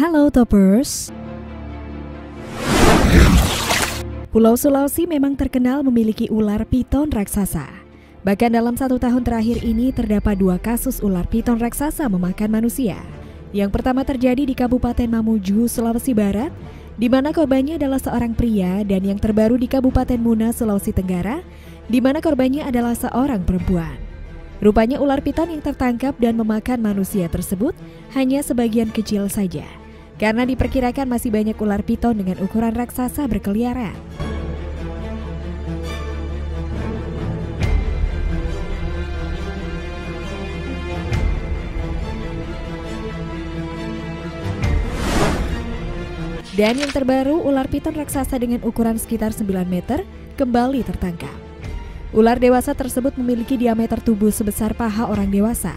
Halo Toppers. Pulau Sulawesi memang terkenal memiliki ular piton raksasa. Bahkan dalam satu tahun terakhir ini terdapat dua kasus ular piton raksasa memakan manusia. Yang pertama terjadi di Kabupaten Mamuju, Sulawesi Barat, di mana korbannya adalah seorang pria dan yang terbaru di Kabupaten Muna, Sulawesi Tenggara, di mana korbannya adalah seorang perempuan. Rupanya ular piton yang tertangkap dan memakan manusia tersebut hanya sebagian kecil saja karena diperkirakan masih banyak ular piton dengan ukuran raksasa berkeliaran. Dan yang terbaru, ular piton raksasa dengan ukuran sekitar 9 meter kembali tertangkap. Ular dewasa tersebut memiliki diameter tubuh sebesar paha orang dewasa.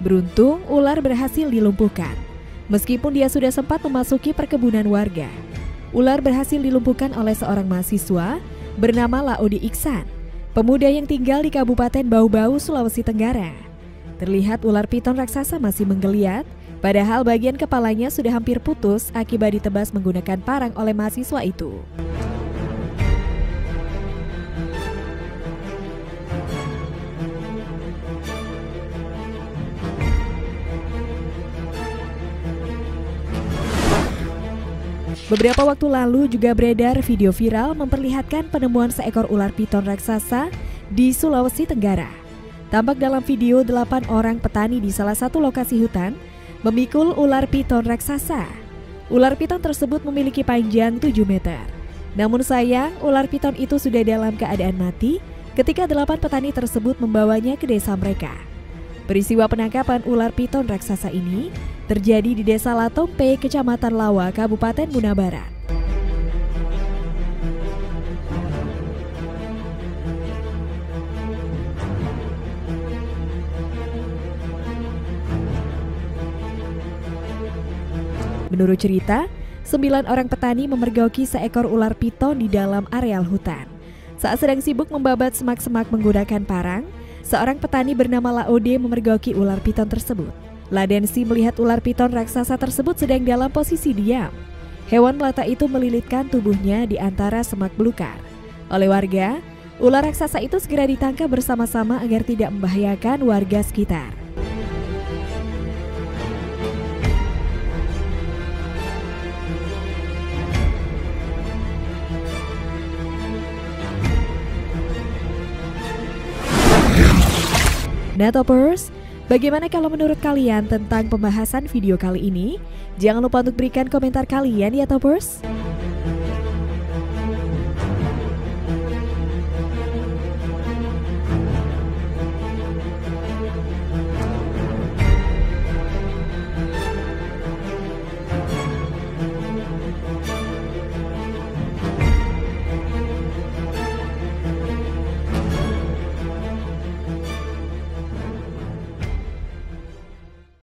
Beruntung, ular berhasil dilumpuhkan Meskipun dia sudah sempat memasuki perkebunan warga, ular berhasil dilumpuhkan oleh seorang mahasiswa bernama Laodi Iksan, pemuda yang tinggal di Kabupaten Bau-Bau, Sulawesi Tenggara. Terlihat ular piton raksasa masih menggeliat, padahal bagian kepalanya sudah hampir putus akibat ditebas menggunakan parang oleh mahasiswa itu. Beberapa waktu lalu juga beredar video viral memperlihatkan penemuan seekor ular piton raksasa di Sulawesi Tenggara. Tampak dalam video delapan orang petani di salah satu lokasi hutan memikul ular piton raksasa. Ular piton tersebut memiliki panjang 7 meter. Namun sayang, ular piton itu sudah dalam keadaan mati ketika delapan petani tersebut membawanya ke desa mereka. Peristiwa penangkapan ular piton raksasa ini terjadi di Desa Latompe, Kecamatan Lawa, Kabupaten Buna Barat. Menurut cerita, sembilan orang petani memergoki seekor ular piton di dalam areal hutan. Saat sedang sibuk membabat semak-semak menggunakan parang, seorang petani bernama Laode memergoki ular piton tersebut. Ladensi melihat ular piton raksasa tersebut sedang dalam posisi diam. Hewan melata itu melilitkan tubuhnya di antara semak belukar. Oleh warga, ular raksasa itu segera ditangkap bersama-sama agar tidak membahayakan warga sekitar. Netopers, Bagaimana kalau menurut kalian tentang pembahasan video kali ini? Jangan lupa untuk berikan komentar kalian ya Toppers.